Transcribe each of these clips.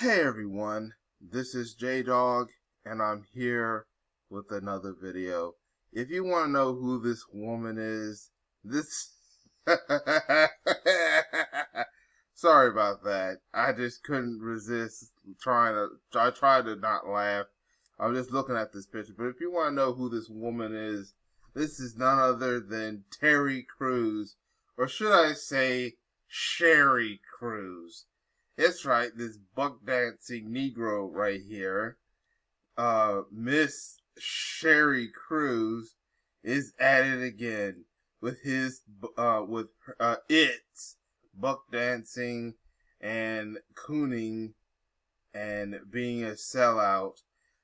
Hey everyone, this is J Dog, and I'm here with another video. If you want to know who this woman is, this. Sorry about that. I just couldn't resist trying to. I tried to not laugh. I'm just looking at this picture. But if you want to know who this woman is, this is none other than Terry Crews, or should I say, Sherry Crews. That's right, this buck dancing Negro right here, uh, Miss Sherry Crews is at it again with his, uh, with, uh, buck dancing and cooning and being a sellout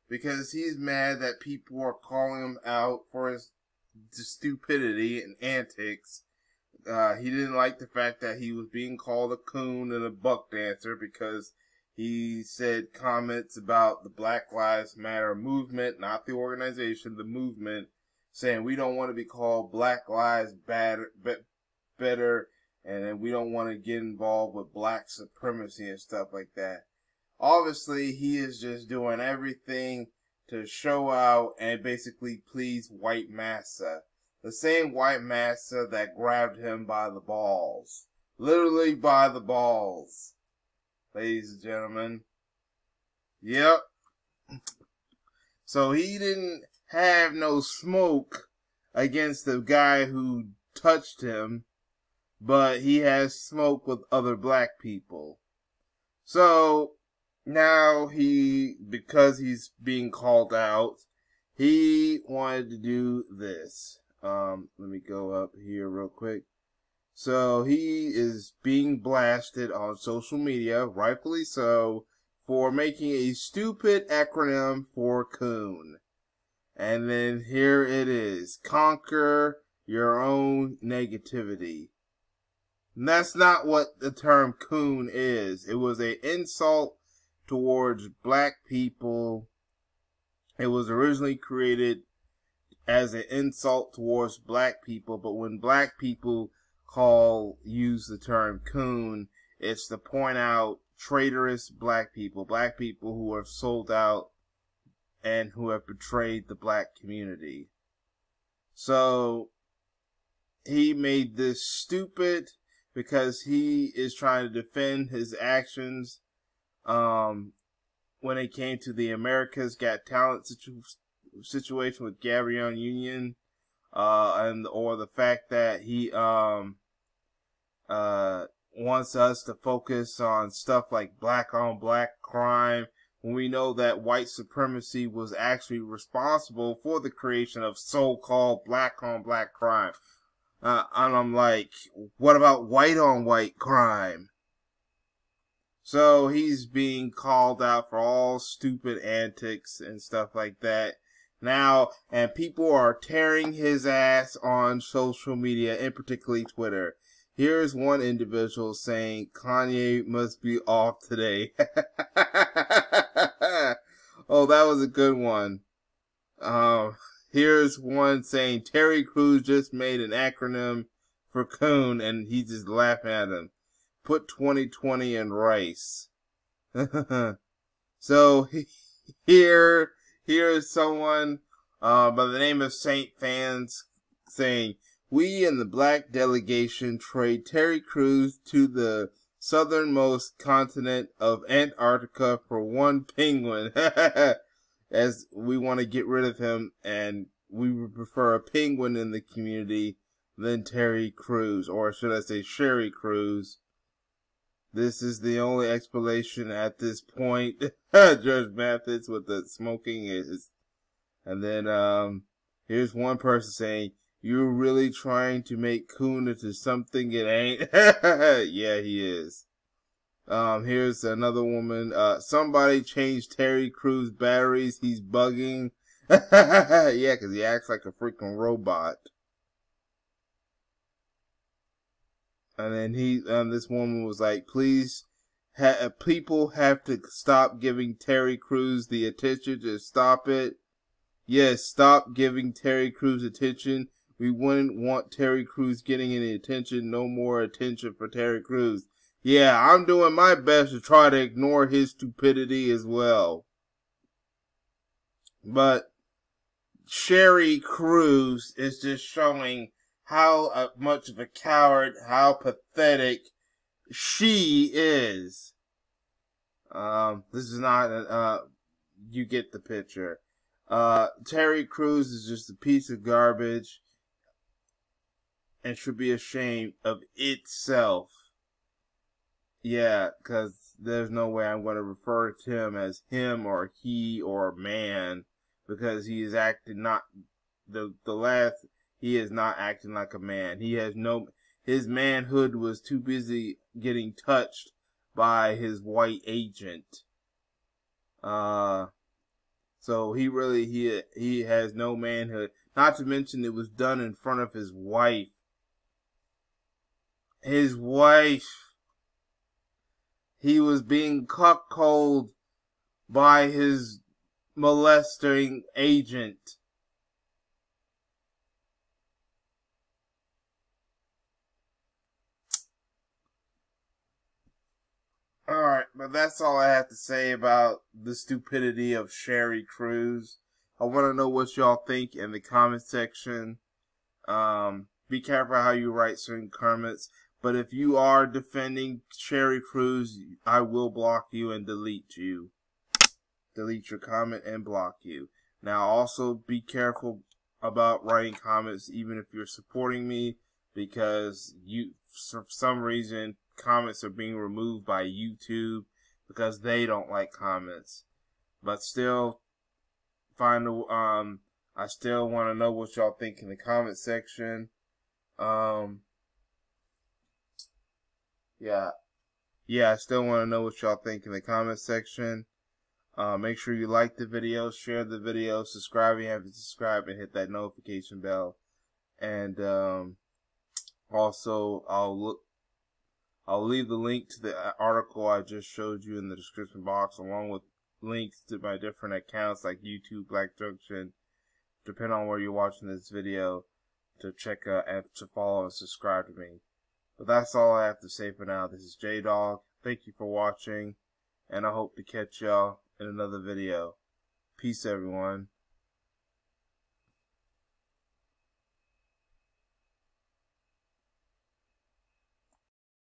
because he's mad that people are calling him out for his stupidity and antics uh, he didn't like the fact that he was being called a coon and a buck dancer because he said comments about the Black Lives Matter movement, not the organization, the movement, saying we don't want to be called Black Lives Better, better and we don't want to get involved with black supremacy and stuff like that. Obviously, he is just doing everything to show out and basically please white massa the same white massa that grabbed him by the balls. Literally by the balls. Ladies and gentlemen. Yep. So he didn't have no smoke against the guy who touched him, but he has smoke with other black people. So now he, because he's being called out, he wanted to do this. Um, let me go up here real quick. So he is being blasted on social media, rightfully so, for making a stupid acronym for coon. And then here it is. Conquer your own negativity. And that's not what the term coon is. It was an insult towards black people. It was originally created as an insult towards black people, but when black people call, use the term coon, it's to point out traitorous black people, black people who have sold out and who have betrayed the black community. So, he made this stupid because he is trying to defend his actions um, when it came to the America's Got Talent situ- situation with Gabrielle Union, uh, and or the fact that he um uh wants us to focus on stuff like black on black crime when we know that white supremacy was actually responsible for the creation of so-called black on black crime. Uh, and I'm like, what about white on white crime? So he's being called out for all stupid antics and stuff like that now, and people are tearing his ass on social media, and particularly Twitter. Here's one individual saying Kanye must be off today. oh, that was a good one. Um, here's one saying Terry Crews just made an acronym for coon, and he's just laughing at him. Put 2020 in rice. so here here is someone uh, by the name of Saint Fans saying, We in the black delegation trade Terry Crews to the southernmost continent of Antarctica for one penguin. As we want to get rid of him and we would prefer a penguin in the community than Terry Crews, or should I say Sherry Crews. This is the only explanation at this point. Judge Mathis with the smoking is. And then, um, here's one person saying, you're really trying to make Coon into something it ain't. yeah, he is. Um, here's another woman. Uh, somebody changed Terry Crews batteries. He's bugging. yeah, cause he acts like a freaking robot. And then he, um, this woman was like, please, ha- people have to stop giving Terry Crews the attention. Just stop it. Yes, stop giving Terry Crews attention. We wouldn't want Terry Crews getting any attention. No more attention for Terry Crews. yeah, I'm doing my best to try to ignore his stupidity as well. But Sherry Crews is just showing how much of a coward, how pathetic she is. Um, this is not, uh, you get the picture. Uh, Terry Crews is just a piece of garbage and should be ashamed of itself. Yeah, because there's no way I'm going to refer to him as him or he or man because he is acting not the the last he is not acting like a man. He has no his manhood was too busy getting touched by his white agent. Uh so he really he he has no manhood. Not to mention it was done in front of his wife. His wife he was being cuckolded by his molesting agent. Alright, but that's all I have to say about the stupidity of Sherry Crews. I want to know what y'all think in the comment section. Um, be careful how you write certain comments. But if you are defending Sherry Crews, I will block you and delete you. Delete your comment and block you. Now also be careful about writing comments even if you're supporting me because you for some reason comments are being removed by YouTube because they don't like comments. But still find um I still want to know what y'all think in the comment section. Um yeah. Yeah, I still want to know what y'all think in the comment section. Uh, make sure you like the video, share the video, subscribe if you haven't subscribed, and hit that notification bell. And um, also, I'll look. I'll leave the link to the article I just showed you in the description box, along with links to my different accounts like YouTube, Black Junction, depending on where you're watching this video, to check out and to follow and subscribe to me. But that's all I have to say for now. This is J Dog. Thank you for watching, and I hope to catch y'all in another video. Peace, everyone.